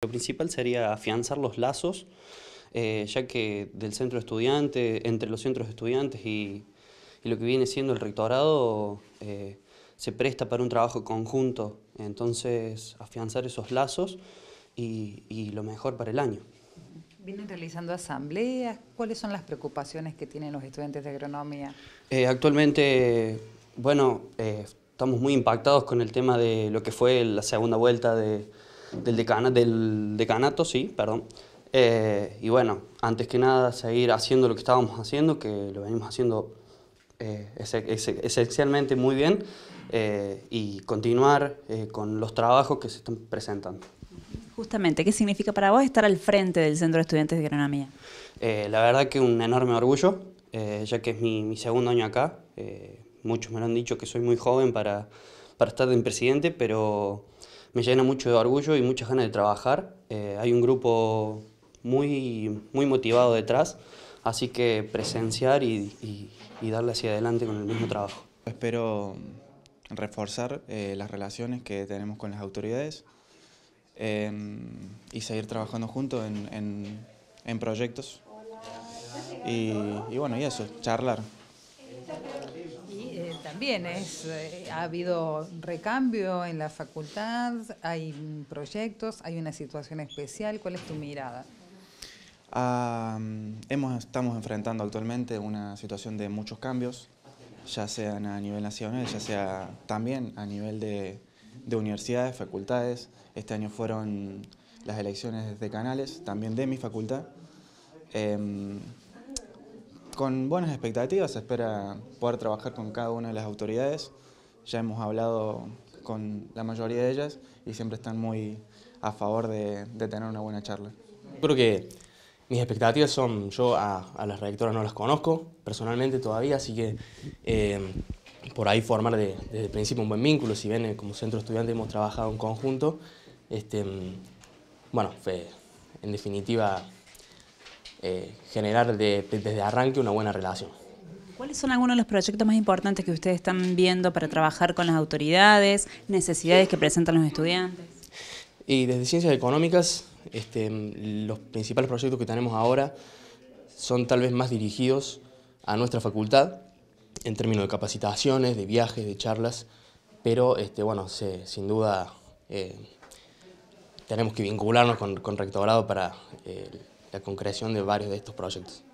Lo principal sería afianzar los lazos, eh, ya que del centro de estudiantes, entre los centros de estudiantes y, lo que viene siendo el rectorado, eh, se presta para un trabajo conjunto, entonces afianzar esos lazos y, lo mejor para el año. ¿Vienen realizando asambleas? ¿Cuáles son las preocupaciones que tienen los estudiantes de agronomía? Eh, actualmente, bueno, estamos muy impactados con el tema de lo que fue la segunda vuelta de del, del decanato, sí, perdón. Eh, y bueno, antes que nada, seguir haciendo lo que estábamos haciendo, que lo venimos haciendo eh, esencialmente muy bien, eh, y continuar con los trabajos que se están presentando. Justamente, ¿qué significa para vos estar al frente del Centro de Estudiantes de Agronomía? la verdad que un enorme orgullo, ya que es mi, mi segundo año acá. muchos me lo han dicho que soy muy joven para, para estar en presidente, pero me llena mucho de orgullo y muchas ganas de trabajar. Eh, hay un grupo muy, muy motivado detrás, así que presenciar y, darle hacia adelante con el mismo trabajo. Espero reforzar eh, las relaciones que tenemos con las autoridades em, y seguir trabajando juntos en, proyectos. Y, y bueno, y eso, charlar. También es, eh, ha habido recambio en la facultad, hay proyectos, hay una situación especial. ¿Cuál es tu mirada? Hemos, estamos enfrentando actualmente una situación de muchos cambios, ya sean a nivel nacional, ya sea también a nivel de, universidades, facultades. Este año fueron las elecciones de canales, también de mi facultad. Em, con buenas expectativas, se espera poder trabajar con cada una de las autoridades. Ya hemos hablado con la mayoría de ellas y siempre están muy a favor de, tener una buena charla. Creo que mis expectativas son, yo a, las rectoras no las conozco personalmente todavía, así que eh, por ahí formar desde el principio un buen vínculo, si bien como centro estudiante hemos trabajado en conjunto, este, bueno, en definitiva eh, generar desde arranque una buena relación. ¿Cuáles son algunos de los proyectos más importantes que ustedes están viendo para trabajar con las autoridades, necesidades que presentan los estudiantes? Y desde Ciencias Económicas, este, los principales proyectos que tenemos ahora son tal vez más dirigidos a nuestra facultad, en términos de capacitaciones, de viajes, de charlas, pero este, bueno, sin duda eh, tenemos que vincularnos con, con rectorado para eh, la concreción de varios de estos proyectos.